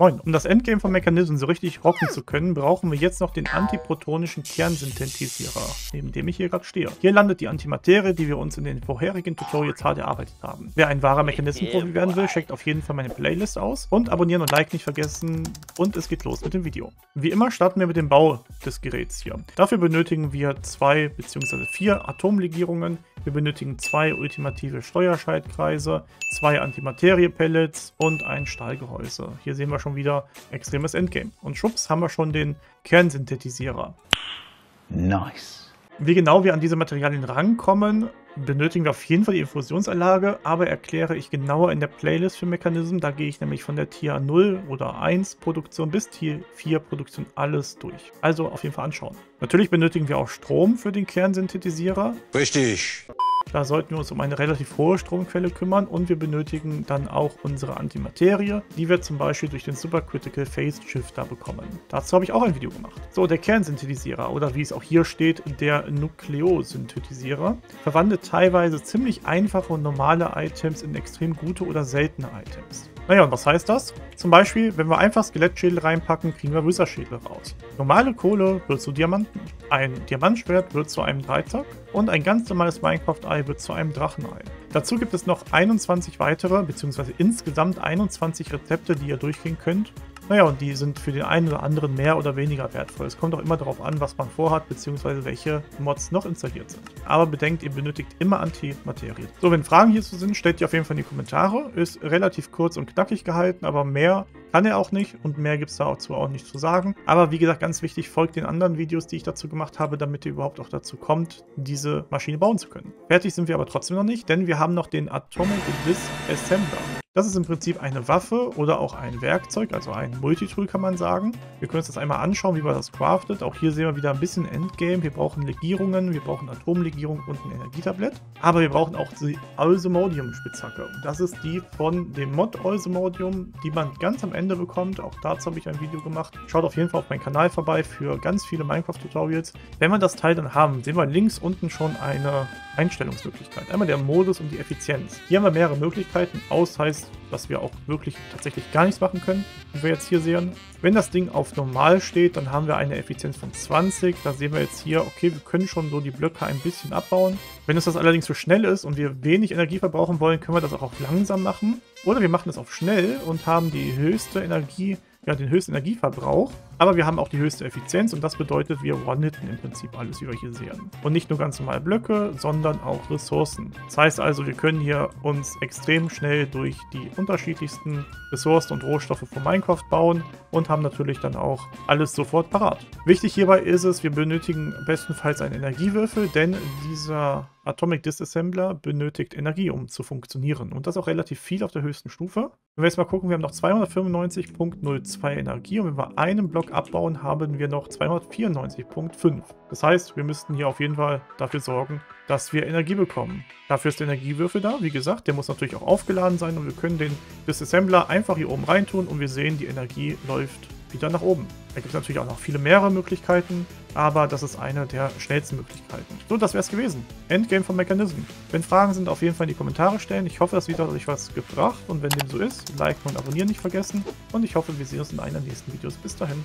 Moin. Um das Endgame von Mechanism so richtig rocken zu können, brauchen wir jetzt noch den antiprotonischen Kernsynthetisierer, neben dem ich hier gerade stehe. Hier landet die Antimaterie, die wir uns in den vorherigen Tutorials hart erarbeitet haben. Wer ein wahrer Mechanism-Profi werden will, checkt auf jeden Fall meine Playlist aus und abonnieren und like nicht vergessen und es geht los mit dem Video. Wie immer starten wir mit dem Bau des Geräts hier. Dafür benötigen wir zwei bzw. vier Atomlegierungen, wir benötigen zwei ultimative Steuerschaltkreise, zwei Antimaterie-Pellets und ein Stahlgehäuse. Hier sehen wir schon wieder extremes Endgame. Und schwupps haben wir schon den Kernsynthetisierer. Nice. Wie genau wir an diese Materialien rankommen, benötigen wir auf jeden Fall die Infusionsanlage, aber erkläre ich genauer in der Playlist für Mechanism. Da gehe ich nämlich von der Tier 0 oder 1 Produktion bis Tier 4 Produktion alles durch. Also auf jeden Fall anschauen. Natürlich benötigen wir auch Strom für den Kernsynthetisierer. Richtig. Da sollten wir uns um eine relativ hohe Stromquelle kümmern und wir benötigen dann auch unsere Antimaterie, die wir zum Beispiel durch den Supercritical Phase Shifter bekommen. Dazu habe ich auch ein Video gemacht. So, der Kernsynthetisierer oder wie es auch hier steht, der Nukleosynthetisierer verwandelt teilweise ziemlich einfache und normale Items in extrem gute oder seltene Items. Naja, und was heißt das? Zum Beispiel, wenn wir einfach Skelettschädel reinpacken, kriegen wir Wizardschädel raus. Normale Kohle wird zu Diamanten. Ein Diamantschwert wird zu einem Dreizack und ein ganz normales Minecraft-Ei wird zu einem Drachenei. Dazu gibt es noch 21 weitere, beziehungsweise insgesamt 21 Rezepte, die ihr durchgehen könnt. Naja, und die sind für den einen oder anderen mehr oder weniger wertvoll. Es kommt auch immer darauf an, was man vorhat, beziehungsweise welche Mods noch installiert sind. Aber bedenkt, ihr benötigt immer Antimaterie. So, wenn Fragen hierzu sind, stellt die auf jeden Fall in die Kommentare. Ist relativ kurz und knackig gehalten, aber mehr kann er auch nicht und mehr gibt es dazu auch nicht zu sagen. Aber wie gesagt, ganz wichtig, folgt den anderen Videos, die ich dazu gemacht habe, damit ihr überhaupt auch dazu kommt, diese Maschine bauen zu können. Fertig sind wir aber trotzdem noch nicht, denn wir haben noch den Atomic Disk Assembler. Das ist im Prinzip eine Waffe oder auch ein Werkzeug, also ein Multitool kann man sagen. Wir können uns das einmal anschauen, wie man das craftet. Auch hier sehen wir wieder ein bisschen Endgame. Wir brauchen Legierungen, wir brauchen Atomlegierung und ein Energietablett. Aber wir brauchen auch die Olsomodium-Spitzhacke. Das ist die von dem Mod Olsomodium, die man ganz am Ende bekommt. Auch dazu habe ich ein Video gemacht. Schaut auf jeden Fall auf meinen Kanal vorbei für ganz viele Minecraft-Tutorials. Wenn wir das Teil dann haben, sehen wir links unten schon eine Einstellungsmöglichkeit. Einmal der Modus und die Effizienz. Hier haben wir mehrere Möglichkeiten. Aus heißt dass wir auch wirklich tatsächlich gar nichts machen können, wie wir jetzt hier sehen. Wenn das Ding auf normal steht, dann haben wir eine Effizienz von 20. Da sehen wir jetzt hier, okay, wir können schon so die Blöcke ein bisschen abbauen. Wenn es das allerdings zu schnell ist und wir wenig Energie verbrauchen wollen, können wir das auch auf langsam machen. Oder wir machen es auf schnell und haben die höchste Energie ja, den höchsten Energieverbrauch, aber wir haben auch die höchste Effizienz und das bedeutet, wir one-hitten im Prinzip alles, wie wir hier sehen. Und nicht nur ganz normal Blöcke, sondern auch Ressourcen. Das heißt also, wir können hier uns extrem schnell durch die unterschiedlichsten Ressourcen und Rohstoffe von Minecraft bauen und haben natürlich dann auch alles sofort parat. Wichtig hierbei ist es, wir benötigen bestenfalls einen Energiewürfel, denn dieser Atomic Disassembler benötigt Energie, um zu funktionieren. Und das auch relativ viel auf der höchsten Stufe. Wenn wir jetzt mal gucken, wir haben noch 295.02 Energie und wenn wir einen Block abbauen, haben wir noch 294.5. Das heißt, wir müssten hier auf jeden Fall dafür sorgen, dass wir Energie bekommen. Dafür ist der Energiewürfel da, wie gesagt, der muss natürlich auch aufgeladen sein und wir können den Disassembler einfach hier oben reintun und wir sehen, die Energie läuft wieder nach oben. Da gibt es natürlich auch noch viele mehrere Möglichkeiten, aber das ist eine der schnellsten Möglichkeiten. So, das wäre es gewesen. Endgame von Mechanism. Wenn Fragen sind, auf jeden Fall in die Kommentare stellen. Ich hoffe, das Video hat euch was gebracht und wenn dem so ist, liken und abonnieren nicht vergessen und ich hoffe, wir sehen uns in einer der nächsten Videos. Bis dahin.